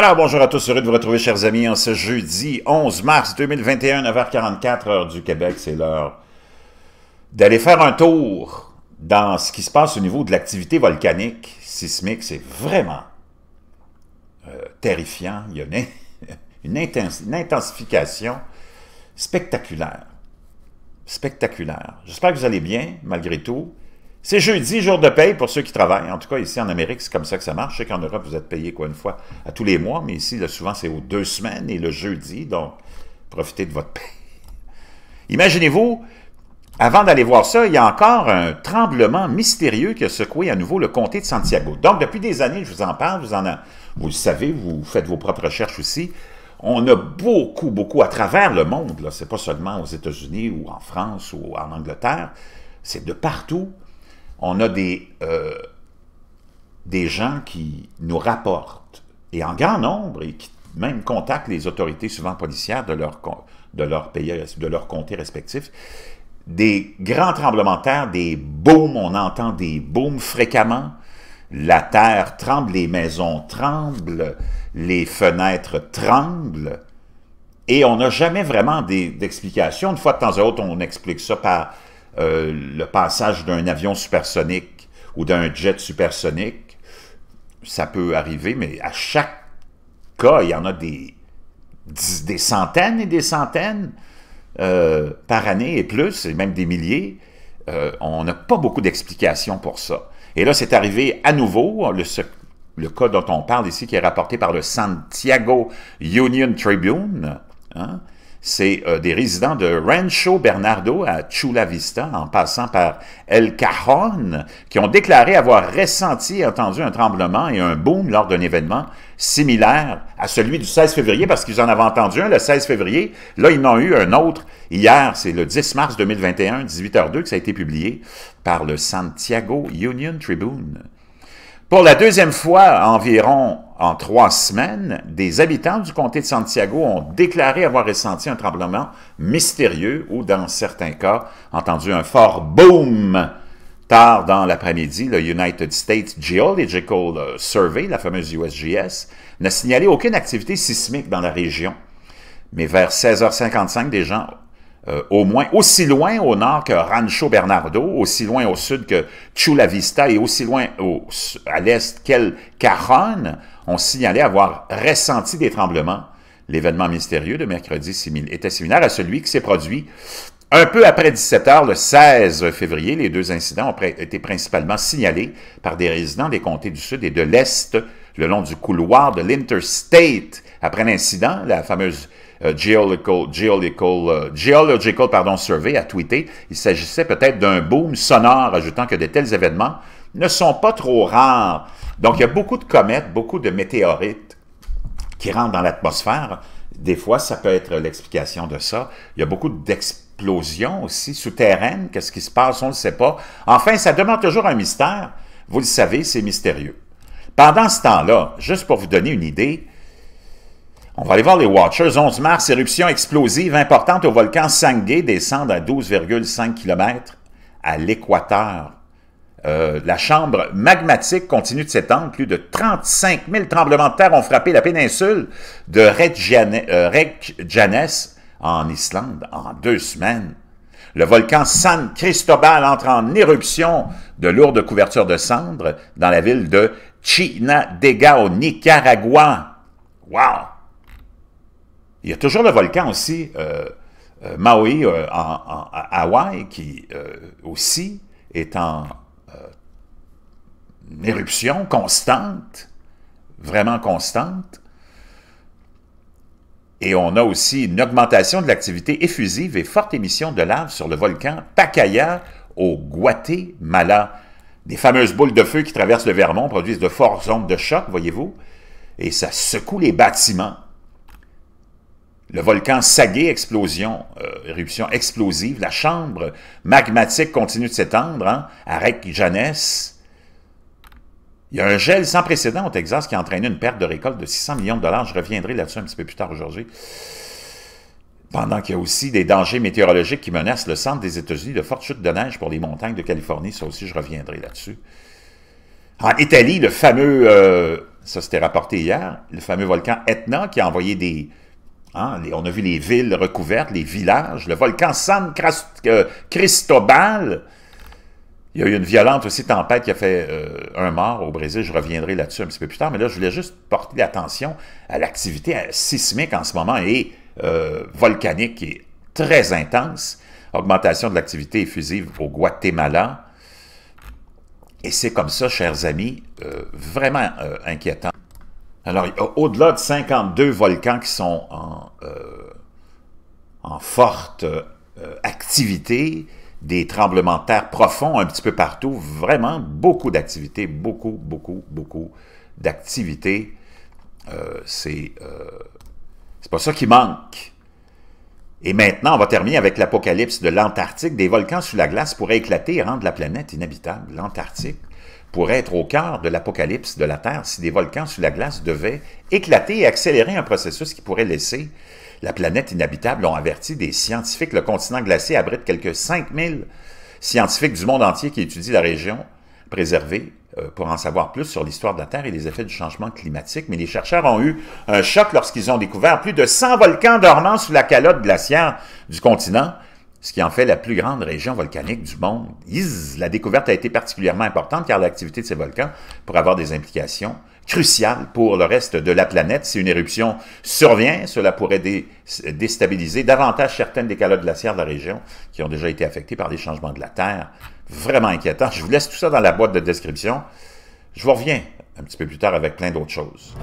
Alors, bonjour à tous, heureux de vous retrouver, chers amis, en ce jeudi 11 mars 2021, 9h44, heure du Québec. C'est l'heure d'aller faire un tour dans ce qui se passe au niveau de l'activité volcanique, sismique. C'est vraiment euh, terrifiant. Il y a une, une intensification spectaculaire. Spectaculaire. J'espère que vous allez bien, malgré tout. C'est jeudi, jour de paye pour ceux qui travaillent. En tout cas, ici en Amérique, c'est comme ça que ça marche. Je sais qu'en Europe, vous êtes payé quoi une fois à tous les mois, mais ici, souvent, c'est aux deux semaines et le jeudi, donc profitez de votre paye. Imaginez-vous, avant d'aller voir ça, il y a encore un tremblement mystérieux qui a secoué à nouveau le comté de Santiago. Donc, depuis des années, je vous en parle, vous, en vous le savez, vous faites vos propres recherches aussi. On a beaucoup, beaucoup à travers le monde, ce n'est pas seulement aux États-Unis ou en France ou en Angleterre, c'est de partout on a des, euh, des gens qui nous rapportent, et en grand nombre, et qui même contactent les autorités souvent policières de leur, de leur pays, de leur comté respectif, des grands tremblements de terre, des booms, on entend des booms fréquemment, la terre tremble, les maisons tremblent, les fenêtres tremblent, et on n'a jamais vraiment d'explication. Une fois de temps à autre, on explique ça par euh, le passage d'un avion supersonique ou d'un jet supersonique, ça peut arriver, mais à chaque cas, il y en a des, des centaines et des centaines euh, par année et plus, et même des milliers. Euh, on n'a pas beaucoup d'explications pour ça. Et là, c'est arrivé à nouveau, le, le, cas dont on parle ici, qui est rapporté par le Santiago Union Tribune, hein, c'est euh, des résidents de Rancho Bernardo à Chula Vista, en passant par El Cajon, qui ont déclaré avoir ressenti et entendu un tremblement et un boom lors d'un événement similaire à celui du 16 février, parce qu'ils en avaient entendu un le 16 février. Là, ils en ont eu un autre hier, c'est le 10 mars 2021, 18h02, que ça a été publié par le Santiago Union Tribune. Pour la deuxième fois environ en trois semaines, des habitants du comté de Santiago ont déclaré avoir ressenti un tremblement mystérieux ou, dans certains cas, entendu un fort boom. Tard dans l'après-midi, le United States Geological Survey, la fameuse USGS, n'a signalé aucune activité sismique dans la région. Mais vers 16h55, des gens euh, au moins aussi loin au nord que Rancho Bernardo, aussi loin au sud que Chula Vista et aussi loin à l'est qu'El Cajon, ont signalé avoir ressenti des tremblements. L'événement mystérieux de mercredi était similaire à celui qui s'est produit un peu après 17 heures, le 16 février. Les deux incidents ont été principalement signalés par des résidents des comtés du sud et de l'est le long du couloir de l'Interstate. Après l'incident, la fameuse Geological, Geological, uh, Geological pardon, Survey a tweeté il s'agissait peut-être d'un boom sonore, ajoutant que de tels événements ne sont pas trop rares. Donc, il y a beaucoup de comètes, beaucoup de météorites qui rentrent dans l'atmosphère. Des fois, ça peut être l'explication de ça. Il y a beaucoup d'explosions aussi souterraines. Qu'est-ce qui se passe? On ne le sait pas. Enfin, ça demande toujours un mystère. Vous le savez, c'est mystérieux. Pendant ce temps-là, juste pour vous donner une idée, on va aller voir les Watchers. 11 mars, éruption explosive importante au volcan Sangay descend à 12,5 km à l'équateur. Euh, la chambre magmatique continue de s'étendre. Plus de 35 000 tremblements de terre ont frappé la péninsule de Reykjanes en Islande en deux semaines. Le volcan San Cristobal entre en éruption de lourdes couvertures de cendres dans la ville de Chinandega au Nicaragua. Wow! Il y a toujours le volcan aussi, euh, euh, Maui euh, à Hawaï, qui aussi est en éruption constante, vraiment constante. Et on a aussi une augmentation de l'activité effusive et forte émission de lave sur le volcan Pacaya au Guatemala. Des fameuses boules de feu qui traversent le Vermont produisent de fortes ondes de choc, voyez-vous, et ça secoue les bâtiments. Le volcan Sagué, explosion, euh, éruption explosive. La chambre magmatique continue de s'étendre hein, à Reykjanes. Il y a un gel sans précédent au Texas qui a entraîné une perte de récolte de 600 millions de dollars. Je reviendrai là-dessus un petit peu plus tard aujourd'hui. Pendant qu'il y a aussi des dangers météorologiques qui menacent le centre des États-Unis, de fortes chutes de neige pour les montagnes de Californie. Ça aussi, je reviendrai là-dessus. En Italie, le fameux euh, ça c'était rapporté hier, le fameux volcan Etna qui a envoyé des... Hein, on a vu les villes recouvertes, les villages, le volcan San euh, Cristobal, il y a eu une violente aussi tempête qui a fait euh, un mort au Brésil. Je reviendrai là-dessus un petit peu plus tard. Mais là, je voulais juste porter l'attention à l'activité sismique en ce moment et euh, volcanique qui est très intense. Augmentation de l'activité effusive au Guatemala. Et c'est comme ça, chers amis, euh, vraiment inquiétant. Alors, au-delà de 52 volcans qui sont en, en forte activité, des tremblements de terre profonds un petit peu partout, vraiment beaucoup d'activités, beaucoup, beaucoup, beaucoup d'activités. Euh, c'est euh, pas ça qui manque. Et maintenant, on va terminer avec l'apocalypse de l'Antarctique. Des volcans sous la glace pourraient éclater et rendre la planète inhabitable. L'Antarctique pourrait être au cœur de l'apocalypse de la Terre si des volcans sous la glace devaient éclater et accélérer un processus qui pourrait laisser la planète inhabitable, ont averti des scientifiques. Le continent glacé abrite quelques 5000 scientifiques du monde entier qui étudient la région préservée euh, pour en savoir plus sur l'histoire de la Terre et les effets du changement climatique. Mais les chercheurs ont eu un choc lorsqu'ils ont découvert plus de 100 volcans dormants sous la calotte glaciaire du continent, ce qui en fait la plus grande région volcanique du monde. La découverte a été particulièrement importante car l'activité de ces volcans pourrait avoir des implications crucial pour le reste de la planète. Si une éruption survient, cela pourrait déstabiliser davantage certaines des calottes glaciaires de la région qui ont déjà été affectées par les changements de la Terre. Vraiment inquiétant. Je vous laisse tout ça dans la boîte de description. Je vous reviens un petit peu plus tard avec plein d'autres choses.